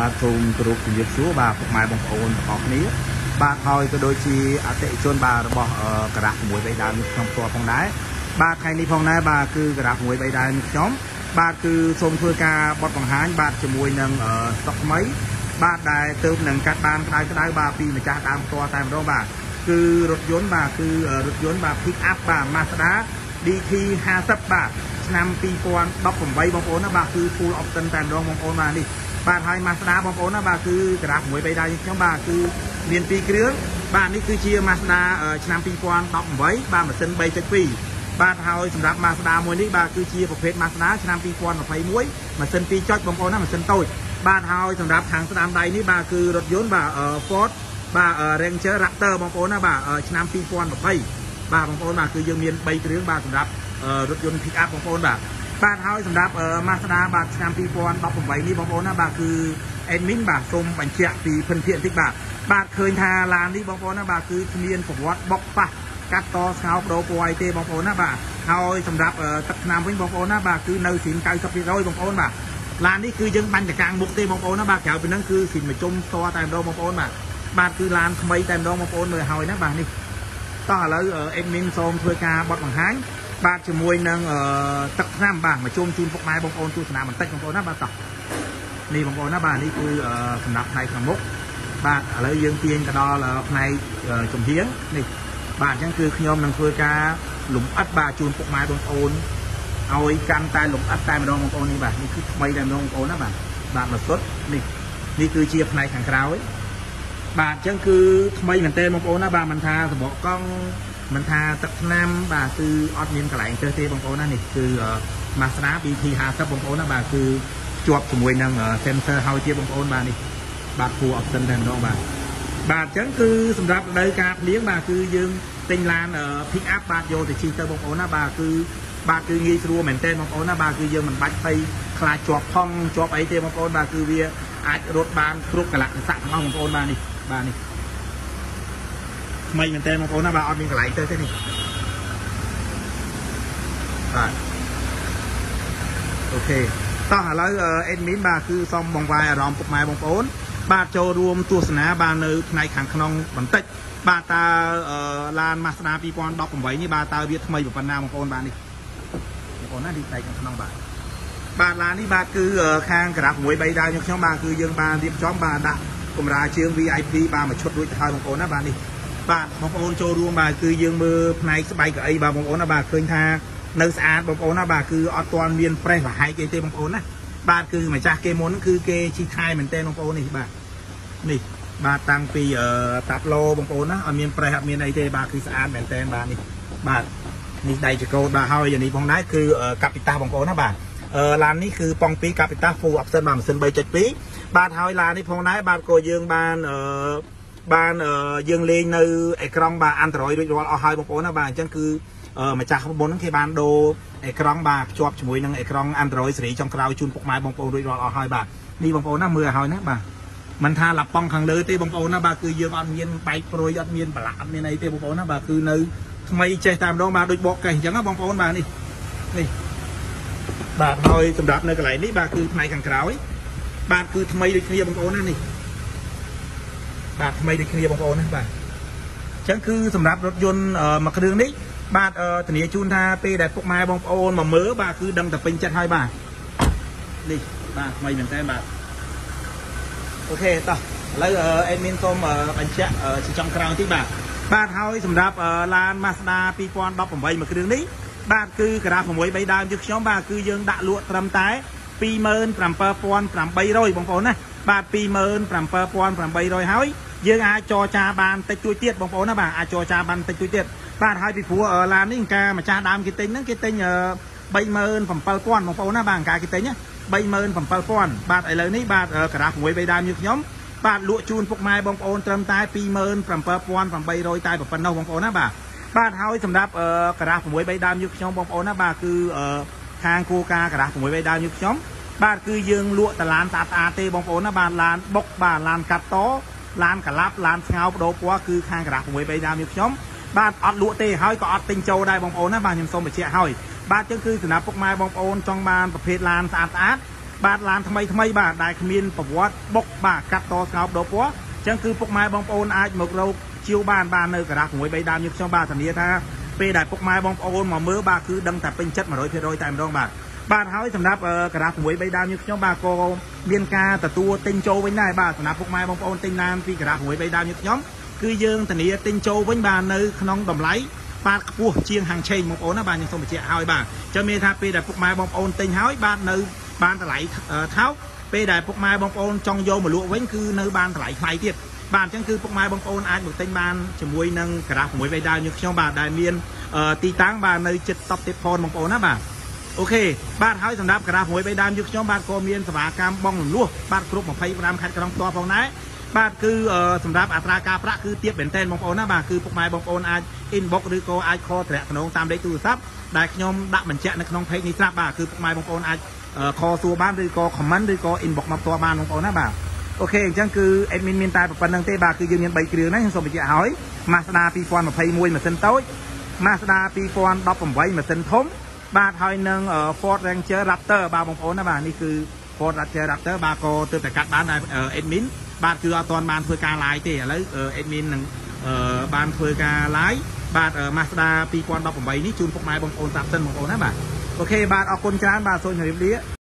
បាទសូមគោរពជំរាបសួរបាទពុកម៉ែបងប្អូនទាំងអស់គ្នាបាទហើយក៏ដូចជាអតិថិជនបាទរបស់ការ៉ា6 3ដើមខ្ញុំផ្ទាល់ផងដែរបាទថ្ងៃនេះផងដែរបាទគឺការ៉ា6 3ដើមខ្ញុំបាទគឺសូមធ្វើការបត់បង្ហាញបាទជាមួយនឹងស្តុកថ្មី បាទដែលទៅនឹងកាត់បានក្តៅក្តៅបាទពីម្ចាស់ដើមផ្ទាល់តែម្ដងបាទគឺរថយន្តបាទគឺរថយន្តបាទ pick up បាទ Mazda DT 50បាទឆ្នាំ2018បងប្អូនណាបាទគឺ full option តែម្ដងបងប្អូនបាទនេះ បាទហើយ Mazda បងប្អូនណាបាទគឺក្រាស់6 3ដៃខ្ញុំបាទគឺមាន2គ្រឿងបាទនេះគឺជា Mazda ឆ្នាំ2018បាទម៉ាស៊ីន3.2បាទហើយសម្រាប់ Mazda មួយនេះបាទគឺជាប្រភេទ Mazda ឆ្នាំ2021ម៉ាស៊ីន2ចុចបងប្អូនណាម៉ាស៊ីនតូចបាទហើយសម្រាប់ខាងស្ដាំដៃនេះបាទគឺរថយន្តបាទ Ford បាទ Ranger Raptor បងប្អូនណាបាទឆ្នាំ2020បាទបងប្អូនបាទគឺយើងមាន3គ្រឿងបាទសម្រាប់រថយន្ត pick up បងប្អូនបាទ បាទហើយសម្រាប់ Mazda បាទឆ្នាំ2018នេះបងប្អូនណាបាទគឺ admin បាទសូមបញ្ជាក់ពីភិនភាគបន្តិចបាទបាទឃើញថាឡាននេះបងប្អូនណាបាទគឺគ្មានប្រវត្តិបុកប៉ះកាត់តស្ងោបដូរពណ៌អីទេបងប្អូនណាបាទហើយសម្រាប់ទឹកថ្នាំវិញបងប្អូនណាបាទគឺនៅស្រី90%បងប្អូនបាទឡាននេះគឺយើងបាញ់តកាំងមុខទេបងប្អូនណាបាទក្រៅពីហ្នឹងគឺស្រីមជុំតតែម្ដងបងប្អូនបាទបាទគឺឡានថ្មីតែម្ដងបងប្អូនមើលហើយណាបាទនេះតោះឥឡូវ admin សូមធ្វើការបត់បង្ហាញ បាទជាមួយនឹងទឹកថ្នាំបាទមកជុំជូនពុកម៉ែបងប្អូនទស្សនាបន្តិចបងប្អូនណាបាទតោះនេះបងប្អូនណាបាទនេះគឺសម្រាប់ផ្នែកខាងមុខបាទឥឡូវយើងទាញទៅដល់ផ្នែកចំហៀងនេះបាទអញ្ចឹងគឺខ្ញុំនឹងធ្វើការលំអិតបាទជូនពុកម៉ែបងប្អូនឲ្យកាន់តែលំអិតតែម្ដងបងប្អូននេះបាទនេះគឺថ្មីតែម្ដងបងប្អូនណាបាទបាទមកសុទ្ធនេះនេះគឺជាផ្នែកខាងក្រោយបាទអញ្ចឹងគឺថ្មីមែនតើបងប្អូនណាបាទមិនថាសម្បកកង់ មិនថាទឹកថ្នាំបាទគឺអត់មានកន្លែងទៅទេបងប្អូនណានេះគឺ Mazda BT50 បងប្អូនណាបាទគឺជាប់ជាមួយនឹង sensor ហើយទៀតបងប្អូនបាទនេះបាទ full option តែម្ដងបាទបាទអញ្ចឹងគឺសម្រាប់រដូវកាលភ្លៀងបាទគឺយើងទិញឡាន pick up បាទយកទៅជិះទៅបងប្អូនណាបាទគឺបាទគឺងាយស្រួលមែនទែនបងប្អូនណាបាទគឺយើងមិនបាច់ភ័យខ្លាចជាប់ផង់ជាប់អីទេបងប្អូនបាទគឺវាអាចរត់បានគ្រប់កលៈទេសៈរបស់បងប្អូនបាទនេះបាទនេះ ថ្មីមែនតើបងប្អូនណាបាទអត់មានកន្លែងទៅទេនេះបាទអូខេតោះឥឡូវ admin បាទគឺសូមបងវាយអារម្មណ៍ពុកម៉ែបងប្អូន បាទចូលរួមទស្សនាបាទនៅផ្នែកខាងក្នុងបន្តិចបាទតើឡាន Mazda 2018នេះបាទតើវាថ្មីប៉ុណ្ណាបងប្អូនបាទនេះបងប្អូនណានេះផ្នែកខាងក្នុងបាទបាទឡាននេះបាទគឺខាងក្រាស់6 3ដៅខ្ញុំបាទគឺយើងបានរៀបចំបាទដាក់កម្រាលជើង VIP បាទមួយឈុតរួចទៅហើយបងប្អូនណាបាទនេះ បាទបងប្អូនចូលរួមបាទគឺយើងមើលផ្នែកស្បែកកៅអីបាទបងប្អូនណាបាទឃើញថានៅស្អាតបងប្អូនណាបាទគឺអត់ទាន់មានប្រេះប្រហែកអីទេបងប្អូនណាបាទគឺម្ចាស់គេមុនគឺគេជីថែមែនតើបងប្អូននេះបាទនេះបាទតាំងពីតាប់ឡូបងប្អូនណាអត់មានប្រេះអត់មានអីទេបាទគឺស្អាតមែនតើបាទនេះបាទនេះដៃចកោតបាទហើយនេះផងដែរគឺកាពីតាបងប្អូនណាបាទអឺឡាននេះគឺប៉ង2កាពីតា full option បាទម៉ាស៊ីន3.2បាទហើយឡាននេះផងដែរបាទក៏យើងបានអឺ បានយើងលេងនៅអេក្រង់បាទ Android រួចរាល់អស់ហើយបងប្អូនណាបាទអញ្ចឹងគឺម្ចាស់មុនហ្នឹងគេបានដូរអេក្រង់បាទភ្ជាប់ជាមួយនឹងអេក្រង់ Android សេរីចុងក្រោយជូនពុកម៉ែបងប្អូនរួចរាល់អស់ហើយបាទនេះបងប្អូនណាមើលឲ្យហើយណាបាទមិនថាឡាប៉ង់ខាងលើទេបងប្អូនណាបាទគឺយើងអត់មានបែកព្រួយអត់មានប្រឡាក់អត់មានអីទេបងប្អូនណាបាទគឺនៅថ្មីចេះតែម្ដងបាទដូចបកកេះអញ្ចឹងណាបងប្អូនបាទនេះនេះបាទហើយសម្រាប់នៅកន្លែងនេះបាទគឺផ្នែកខាងក្រោយបាទគឺថ្មីដូចគ្នាបងប្អូនណានេះ បាទថ្មីដូចគ្នាបងប្អូនណាបាទអញ្ចឹងគឺសម្រាប់រថយន្តមួយគ្រឿងនេះបាទធានាជូនថាពេលដែលពុកម៉ែបងប្អូនមកមើលបាទគឺដឹងតែពេញចិត្តហើយបាទនេះបាទថ្មីមែនតើបាទអូខេតោះឥឡូវអេមីនសូមបញ្ជាក់ជាចំក្រោយទីបាទបាទហើយសម្រាប់ឡាន Mazda 2018មួយគ្រឿងនេះបាទគឺការ៉ា6 3ដើមយើងខ្ញុំបាទគឺយើងដាក់លក់ត្រឹមតែ27800បងប្អូនណាបាទ27800ហើយ យើងអាចចរចាបានតិចតួចទៀតបងប្អូនណាបាទអាចចរចាបានតិចតួចទៀតបាទហើយពីព្រោះឡាននេះការម្ចាស់ដើមគេទិញហ្នឹងគេទិញ37000បងប្អូនណាបាទការគេទិញ37000បាទឥឡូវនេះបាទការ៉ា6 3ដើមយើងខ្ញុំបាទលក់ជូនពុកម៉ែបងប្អូនត្រឹមតែ27800តែប៉ុណ្ណោះបងប្អូនណាបាទបាទហើយសម្រាប់ការ៉ា6 3ដើមយើងខ្ញុំបងប្អូនណាបាទគឺខាងគូការការ៉ា6 3ដើមយើងខ្ញុំបាទគឺយើងលក់តឡានស្អាតស្អាតទេបងប្អូនណាបាទឡានបុកបាទឡានកាត់ត ឡានកឡាប់ឡានស្ងោបដោពណ៌គឺខាងការ៉ា6 3ដើមយើងខ្ញុំបាទអត់លក់ទេហើយក៏អត់ទិញចូលដែរបងប្អូនណាបាទខ្ញុំសូមបញ្ជាក់ហើយបាទចឹងគឺសម្រាប់ពុកម៉ែបងប្អូនចង់បានប្រភេទឡានស្អាតស្អាតបាទឡានថ្មីថ្មីបាទដែលគ្មានប្រវត្តិបុកបាទកាត់តស្កោបដោពណ៌អញ្ចឹងគឺពុកម៉ែបងប្អូនអាចមករកជាវបានបាននៅការ៉ា6 3ដើមយើងខ្ញុំបាទធានាថាពេលដែលពុកម៉ែបងប្អូនមកមើលបាទគឺដឹងតែពេញចិត្ត100%តែម្ដងបាទ បាទហើយសម្រាប់ការ៉ា6 3ដើមយើងខ្ញុំបាទក៏មានការទទួលទិញចូលវិញដែរបាទសម្រាប់ពុកម៉ែបងប្អូនទិញឡានពីការ៉ា6 3ដើមយើងខ្ញុំគឺយើងធានាទិញចូលវិញបាទនៅក្នុងតម្លៃបាទខ្ពស់ជាងហាងឆេងបងប្អូនណាបាទខ្ញុំសូមបញ្ជាក់ឲ្យបាទចាំមានថាពេលដែលពុកម៉ែបងប្អូនទិញហើយបាទនៅបានតម្លៃថោកពេលដែលពុកម៉ែបងប្អូនចង់យកមកលក់វិញគឺនៅបានតម្លៃថ្លៃទៀតបាទអញ្ចឹងគឺពុកម៉ែបងប្អូនអាចមកទិញបានជាមួយនឹងការ៉ា6វេដាយើងខ្ញុំបាទដែលមានទីតាំងបាទនៅចិត្តតបទៀតផងបងប្អូនណាបាទ អូខេបាទហើយសម្រាប់ការ៉ា6វេដាយើងខ្ញុំបាទក៏មានសេវាកម្មបងលំលោះបាទគ្រប់25ខេត្តក្រុងផ្ទាល់ផងដែរបាទគឺសម្រាប់អត្រាការប្រាក់គឺទាបមែនទែនបងប្អូនណាបាទគឺពុកម៉ែបងប្អូនអាច inbox ឬក៏អាច call តំណងតាមលេខទូរស័ព្ទដែលខ្ញុំដាក់បញ្ជាក់នៅក្នុង page នេះស្រាប់បាទគឺពុកម៉ែបងប្អូនអាច call សួរបានឬក៏ comment ឬក៏ inbox មកផ្ទាល់បានបងប្អូនណាបាទអូខេអញ្ចឹងគឺ admin មានតែប៉ុណ្្នឹងទេបាទគឺយើងមាន3គ្រឿងហ្នឹងខ្ញុំសូមបញ្ជាក់ឲ្យ Mazda 2021ម៉ាស៊ីនតូច Mazda 2018ម៉ាស៊ីនធំ បាទហើយនឹង Ford Ranger Raptor បាទបងប្អូនណាបាទនេះគឺ Ford Ranger Raptor បាទក៏ទើបតែកាត់បានដែរ admin បាទគឺអត់ទាន់បានធ្វើការ live ទេឥឡូវ admin នឹងបានធ្វើការ live បាទ Mazda 2018នេះជូនពុកម៉ែបងប្អូនតាប់សិនបងប្អូនណាបាទអូខេបាទអរគុណច្រើនបាទសូមជម្រាបលា